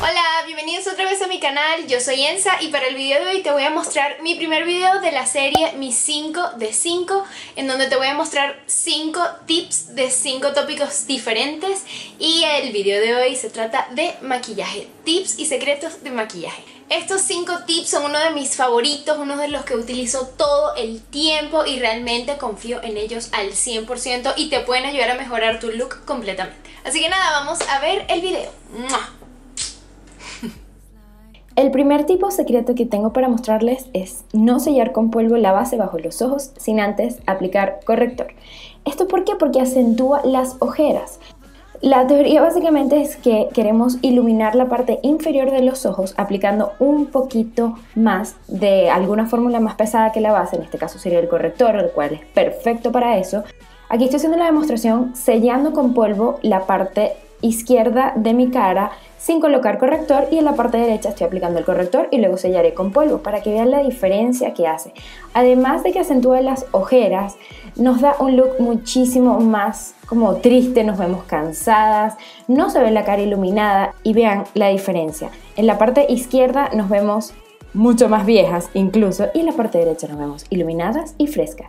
Hola, bienvenidos otra vez a mi canal, yo soy Ensa y para el video de hoy te voy a mostrar mi primer video de la serie Mis 5 de 5 en donde te voy a mostrar 5 tips de 5 tópicos diferentes y el video de hoy se trata de maquillaje, tips y secretos de maquillaje. Estos 5 tips son uno de mis favoritos, uno de los que utilizo todo el tiempo y realmente confío en ellos al 100% y te pueden ayudar a mejorar tu look completamente. Así que nada, vamos a ver el video. El primer tipo secreto que tengo para mostrarles es no sellar con polvo la base bajo los ojos sin antes aplicar corrector. ¿Esto por qué? Porque acentúa las ojeras. La teoría básicamente es que queremos iluminar la parte inferior de los ojos aplicando un poquito más de alguna fórmula más pesada que la base, en este caso sería el corrector, el cual es perfecto para eso. Aquí estoy haciendo la demostración sellando con polvo la parte izquierda de mi cara sin colocar corrector y en la parte derecha estoy aplicando el corrector y luego sellaré con polvo para que vean la diferencia que hace. Además de que acentúa las ojeras, nos da un look muchísimo más como triste, nos vemos cansadas, no se ve la cara iluminada y vean la diferencia. En la parte izquierda nos vemos mucho más viejas incluso y en la parte derecha nos vemos iluminadas y frescas.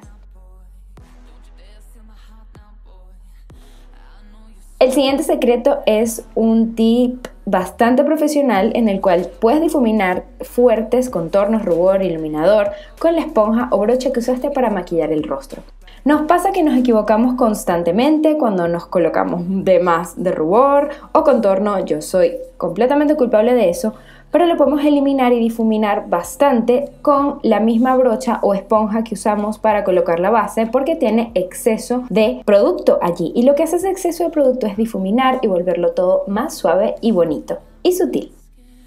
El siguiente secreto es un tip bastante profesional en el cual puedes difuminar fuertes contornos, rubor, iluminador con la esponja o brocha que usaste para maquillar el rostro. Nos pasa que nos equivocamos constantemente cuando nos colocamos de más de rubor o contorno, yo soy completamente culpable de eso, pero lo podemos eliminar y difuminar bastante con la misma brocha o esponja que usamos para colocar la base porque tiene exceso de producto allí y lo que hace ese exceso de producto es difuminar y volverlo todo más suave y bonito y sutil.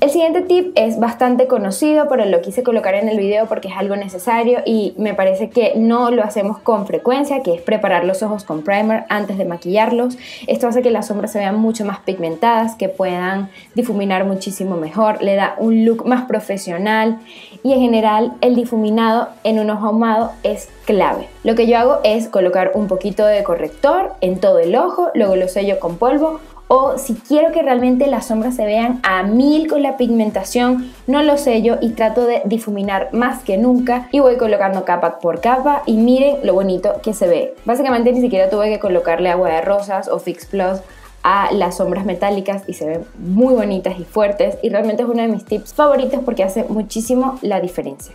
El siguiente tip es bastante conocido, pero lo quise colocar en el video porque es algo necesario y me parece que no lo hacemos con frecuencia, que es preparar los ojos con primer antes de maquillarlos. Esto hace que las sombras se vean mucho más pigmentadas, que puedan difuminar muchísimo mejor, le da un look más profesional y en general el difuminado en un ojo ahumado es clave. Lo que yo hago es colocar un poquito de corrector en todo el ojo, luego lo sello con polvo o si quiero que realmente las sombras se vean a mil con la pigmentación, no lo sello y trato de difuminar más que nunca y voy colocando capa por capa y miren lo bonito que se ve. Básicamente ni siquiera tuve que colocarle agua de rosas o Fix Plus a las sombras metálicas y se ven muy bonitas y fuertes y realmente es uno de mis tips favoritos porque hace muchísimo la diferencia.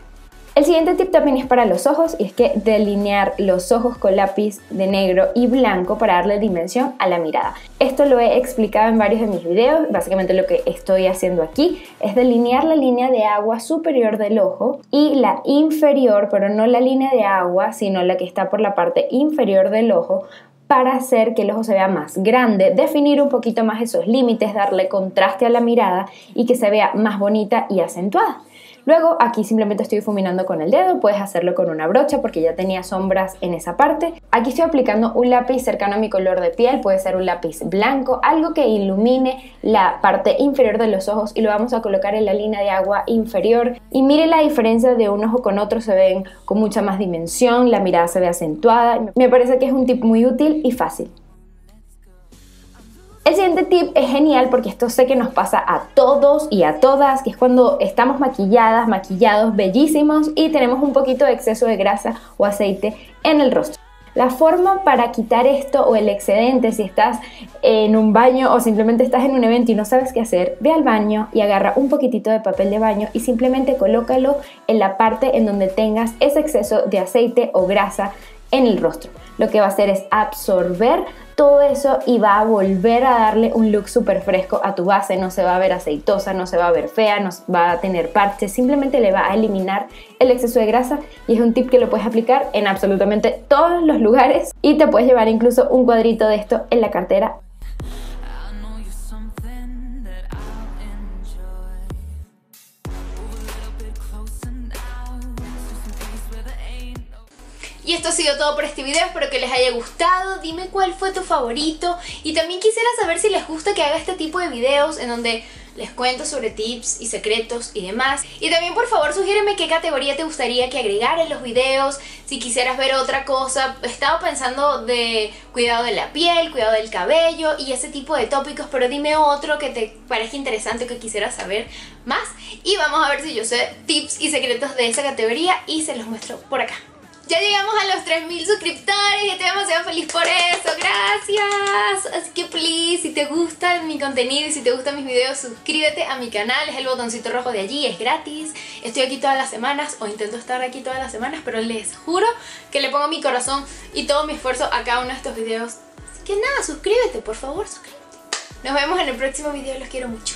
El siguiente tip también es para los ojos y es que delinear los ojos con lápiz de negro y blanco para darle dimensión a la mirada. Esto lo he explicado en varios de mis videos, básicamente lo que estoy haciendo aquí es delinear la línea de agua superior del ojo y la inferior, pero no la línea de agua, sino la que está por la parte inferior del ojo para hacer que el ojo se vea más grande, definir un poquito más esos límites, darle contraste a la mirada y que se vea más bonita y acentuada. Luego aquí simplemente estoy difuminando con el dedo, puedes hacerlo con una brocha porque ya tenía sombras en esa parte. Aquí estoy aplicando un lápiz cercano a mi color de piel, puede ser un lápiz blanco, algo que ilumine la parte inferior de los ojos y lo vamos a colocar en la línea de agua inferior. Y mire la diferencia de un ojo con otro, se ven con mucha más dimensión, la mirada se ve acentuada. Me parece que es un tip muy útil y fácil. El siguiente tip es genial porque esto sé que nos pasa a todos y a todas, que es cuando estamos maquilladas, maquillados, bellísimos y tenemos un poquito de exceso de grasa o aceite en el rostro. La forma para quitar esto o el excedente, si estás en un baño o simplemente estás en un evento y no sabes qué hacer, ve al baño y agarra un poquitito de papel de baño y simplemente colócalo en la parte en donde tengas ese exceso de aceite o grasa en el rostro. Lo que va a hacer es absorber todo eso y va a volver a darle un look súper fresco a tu base, no se va a ver aceitosa, no se va a ver fea, no va a tener parches, simplemente le va a eliminar el exceso de grasa y es un tip que lo puedes aplicar en absolutamente todos los lugares. Y te puedes llevar incluso un cuadrito de esto en la cartera Y esto ha sido todo por este video, espero que les haya gustado, dime cuál fue tu favorito y también quisiera saber si les gusta que haga este tipo de videos en donde les cuento sobre tips y secretos y demás. Y también por favor sugiéreme qué categoría te gustaría que agregara en los videos, si quisieras ver otra cosa. He estado pensando de cuidado de la piel, cuidado del cabello y ese tipo de tópicos, pero dime otro que te parezca interesante que quisieras saber más. Y vamos a ver si yo sé tips y secretos de esa categoría y se los muestro por acá. Ya llegamos a los 3000 suscriptores y estoy demasiado feliz por eso, gracias. Así que please, si te gusta mi contenido y si te gustan mis videos, suscríbete a mi canal, es el botoncito rojo de allí, es gratis. Estoy aquí todas las semanas o intento estar aquí todas las semanas, pero les juro que le pongo mi corazón y todo mi esfuerzo a cada uno de estos videos. Así que nada, suscríbete, por favor, suscríbete. Nos vemos en el próximo video, los quiero mucho.